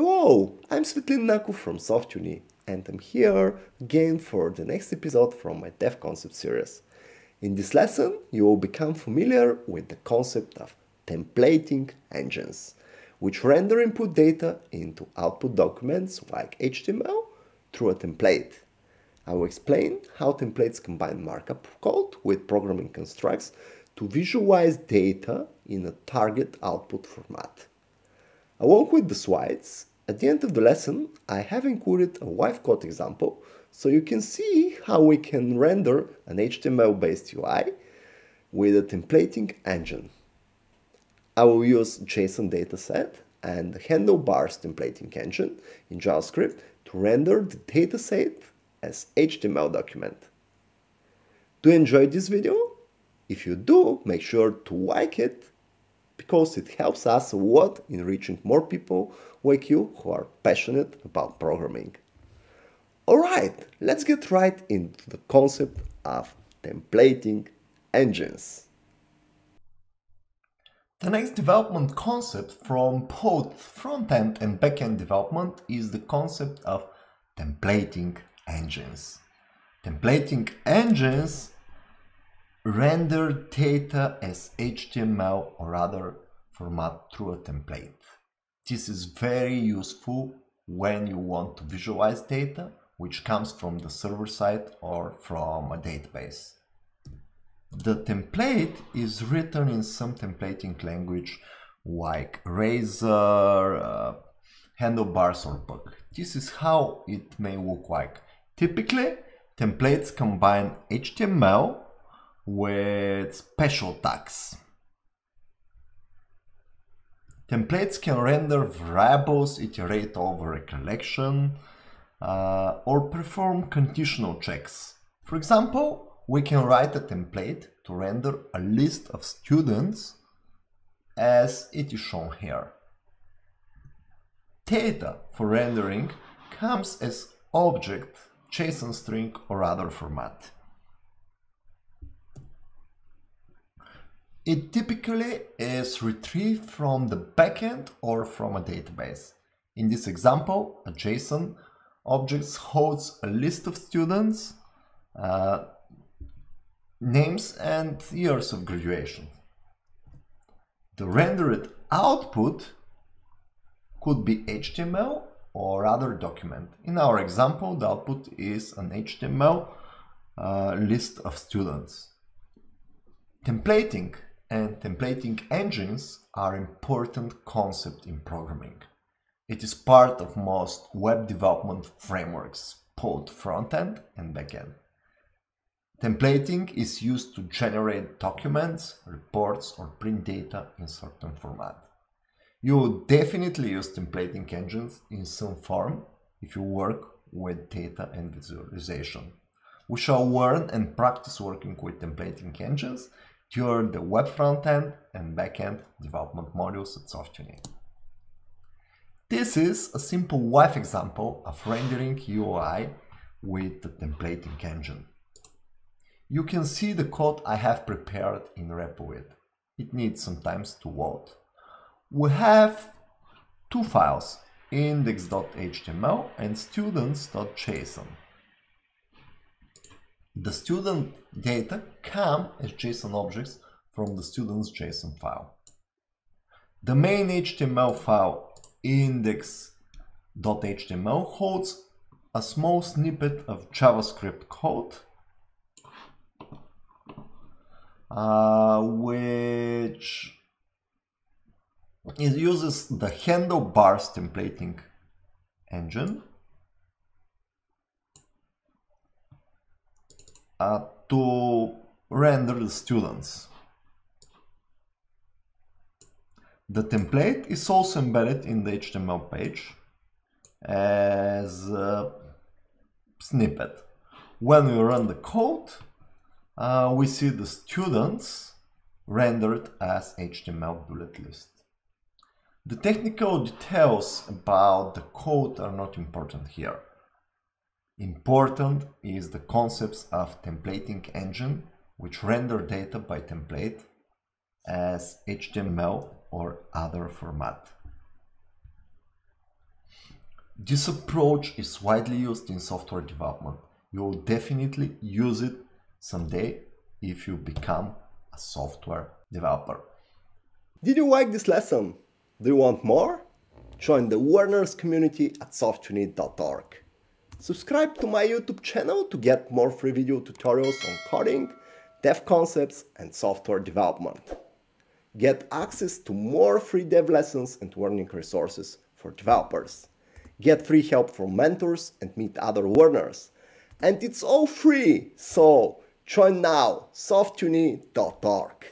Hello, I'm Svetlin Nakov from Softuni, and I'm here again for the next episode from my Dev Concept series. In this lesson, you will become familiar with the concept of templating engines, which render input data into output documents like HTML through a template. I will explain how templates combine markup code with programming constructs to visualize data in a target output format. Along with the slides, at the end of the lesson, I have included a live code example so you can see how we can render an HTML-based UI with a templating engine. I will use JSON dataset and handlebars templating engine in JavaScript to render the dataset as HTML document. Do you enjoy this video? If you do, make sure to like it because it helps us a lot in reaching more people like you who are passionate about programming. Alright, let's get right into the concept of templating engines. The next development concept from both front-end and back-end development is the concept of templating engines. Templating engines render data as HTML or other format through a template. This is very useful when you want to visualize data which comes from the server side or from a database. The template is written in some templating language like Razor, uh, Handlebars or Pug. This is how it may look like. Typically, templates combine HTML with special tags. Templates can render variables, iterate over a collection, uh, or perform conditional checks. For example, we can write a template to render a list of students as it is shown here. Data for rendering comes as object, JSON string or other format. It typically is retrieved from the backend or from a database. In this example, a JSON object holds a list of students, uh, names and years of graduation. The rendered output could be HTML or other document. In our example, the output is an HTML uh, list of students. Templating and templating engines are important concept in programming. It is part of most web development frameworks, both front-end and back-end. Templating is used to generate documents, reports, or print data in certain format. You will definitely use templating engines in some form if you work with data and visualization. We shall learn and practice working with templating engines during the web front-end and back-end development modules at Softuni. This is a simple live example of rendering UI with the templating engine. You can see the code I have prepared in Replit. It needs some time to load. We have two files, index.html and students.json. The student data come as JSON objects from the student's JSON file. The main HTML file index.html holds a small snippet of JavaScript code uh, which it uses the handlebars templating engine uh, to render the students. The template is also embedded in the HTML page as a snippet. When we run the code, uh, we see the students rendered as HTML bullet list. The technical details about the code are not important here. Important is the concepts of templating engine, which render data by template as HTML or other format. This approach is widely used in software development. You will definitely use it someday if you become a software developer. Did you like this lesson? Do you want more? Join the learners community at softuni.org. Subscribe to my YouTube channel to get more free video tutorials on coding, dev concepts and software development. Get access to more free dev lessons and learning resources for developers get free help from mentors, and meet other learners. And it's all free, so join now, softuni.org.